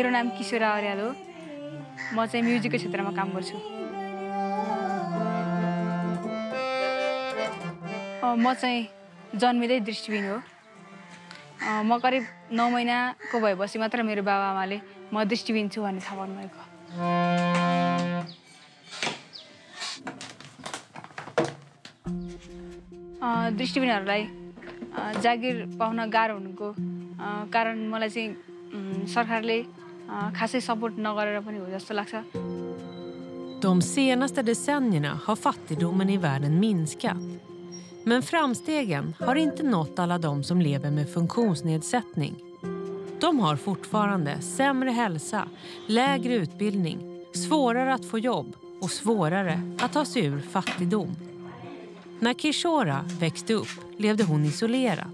मेरो नाम किशोरा अर्याल हो। म चाहिँ म्युजिकको क्षेत्रमा काम गर्छु। म चाहिँ जन्मिँदै दृष्टिबिन हो। म करिब नौ महिनाको भएपछि मात्र मेरो बाबाआमाले म दृष्टिबिन छु भन्ने थाहा पाउनुभएको। दृष्टिबिनहरूलाई जागिर पाउन गाह्रो हुनुको कारण मलाई चाहिँ सरकारले खासै सपोर्ट नगरेर पनि हो जस्तो लाग्छ De senaste decennierna har fattigdomen i världen minskat. Men framstegen har inte nått alla de som lever med funktionsnedsättning. De har fortfarande sämre hälsa, lägre utbildning, svårare att få jobb och svårare att ta sig ur fattigdom. När Kishora växte upp levde hon isolerat.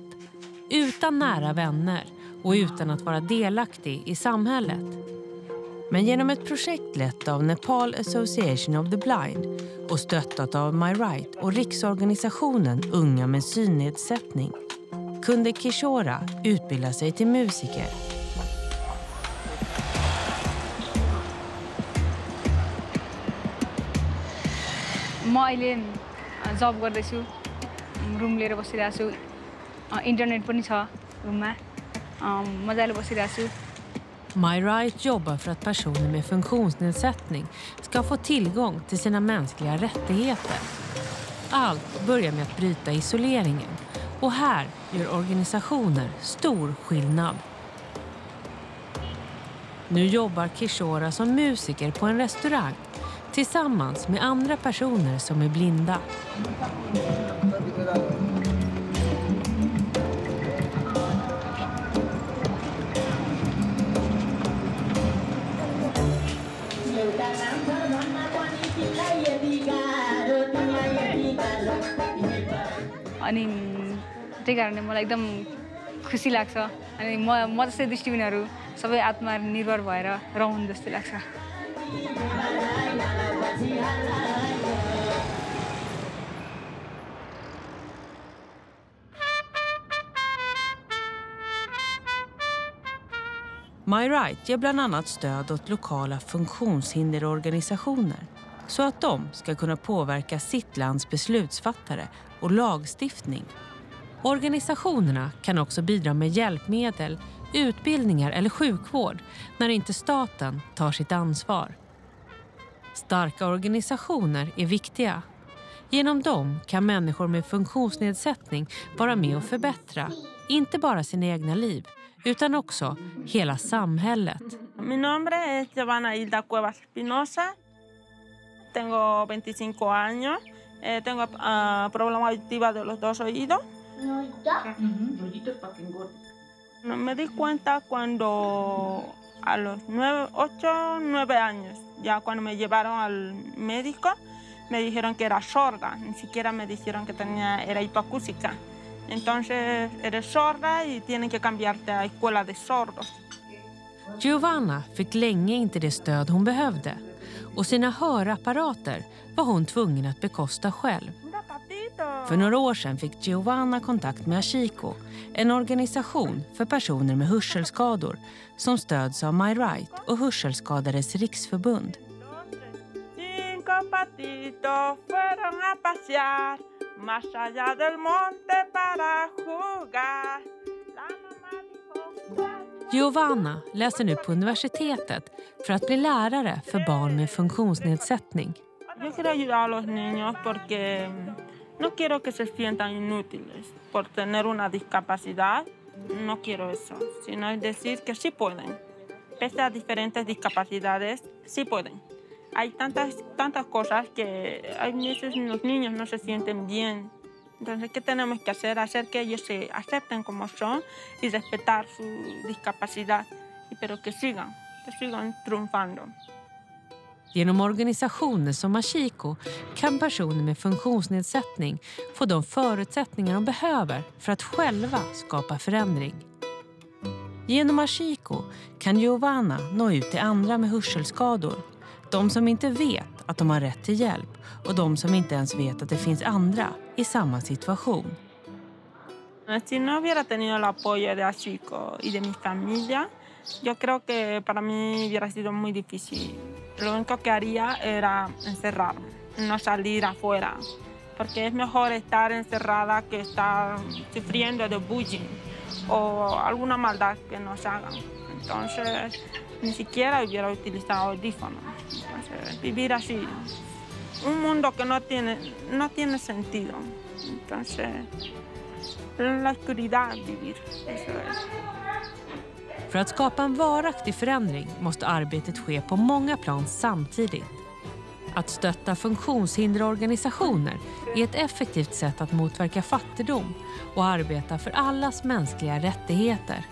Utan nära vänner och utan att vara delaktig i samhället. Men genom ett projekt lett av Nepal Association of the Blind och stöttat av My Right och Riksorganisationen Unga med synnedsättning kunde Kishora utbilda sig till musiker. म अहिले अ, जब गर्दैछु रुम लिएर बसिरहेको छु अ, इन्टरनेट पनि छ रुममा अ, मजाले बसिरहेको छु My Right jobbar för att personer med funktionsnedsättning ska få tillgång till sina mänskliga rättigheter. Allt börjar med att bryta isoleringen och här gör organisationer stor skillnad. Nu jobbar Kishora som musiker på en restaurang tillsammans med andra personer som är blinda. अनि त्यही कारणले मलाई एकदम खुसी लाग्छ अनि म म जस्तै दृष्टिबिनहरू सबै आत्मनिर्भर भएर रहन् जस्तो लाग्छ My Right ger bland annat stöd åt lokala funktionshinderorganisationer så att de ska kunna påverka sitt lands beslutsfattare och lagstiftning. Organisationerna kan också bidra med hjälpmedel, utbildningar eller sjukvård när inte staten tar sitt ansvar. Starka organisationer är viktiga. Genom dem kan människor med funktionsnedsättning vara med och förbättra, inte bara sina egna liv, utan också hela samhället. Mi namn är Giovanna Hilda Cuevas Espinosa. Tengo 25 años. Eh, tengo ah, problema auditiva de los dos oídos. No, Me di cuenta cuando a los 9, 8, 9 años, ya cuando me llevaron al médico, me dijeron que era sorda, ni siquiera me dijeron que tenía, era hipoacústica. Entonces eres sorda y tienen que cambiarte a escuela de sordos. Giovanna fick länge inte det stöd hon behövde och sina hörapparater var hon tvungen att bekosta själv. För några år sedan fick Giovanna kontakt med Ashiko, en organisation för personer med hörselskador som stöds av My Right och Hörselskadades riksförbund. Giovanna läser nu på universitetet för att bli lärare för barn med funktionsnedsättning. Jag vill hjälpa a los niños porque mm, no quiero que se sientan inútiles por tener una discapacidad. No quiero eso, sino es decir que sí pueden. Pese a diferentes discapacidades, sí pueden. Hay tantas, tantas cosas que hay veces los niños no se sienten bien. Entonces, ¿qué tenemos que hacer? Hacer que ellos se acepten como son y respetar su discapacidad, pero que sigan, que sigan triunfando. Genom organisationer som Machiko kan personer med funktionsnedsättning få de förutsättningar de behöver för att själva skapa förändring. Genom Machiko kan Giovanna nå ut till andra med hörselskador. De som inte vet att de har rätt till hjälp och de som inte ens vet att det finns andra i samma situation. Si no hubiera tenido el apoyo de Ashiko y de mi familia, Yo creo que para mí hubiera sido muy difícil. Lo único que haría era encerrarme, no salir afuera, porque es mejor estar encerrada que estar sufriendo de bullying o alguna maldad que nos hagan. Entonces, ni siquiera hubiera utilizado audífonos. Entonces, vivir así, un mundo que no tiene, no tiene sentido. Entonces, en la oscuridad vivir, eso es. För att skapa en varaktig förändring måste arbetet ske på många plan samtidigt. Att stötta funktionshinderorganisationer är ett effektivt sätt att motverka fattigdom och arbeta för allas mänskliga rättigheter.